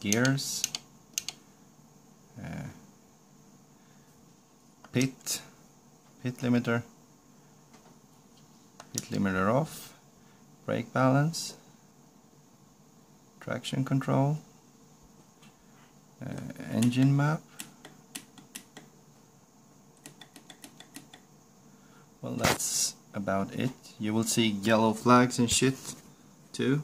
gears, uh, pit, pit limiter, pit limiter off, brake balance, traction control, uh, engine map. Well, that's about it. You will see yellow flags and shit too.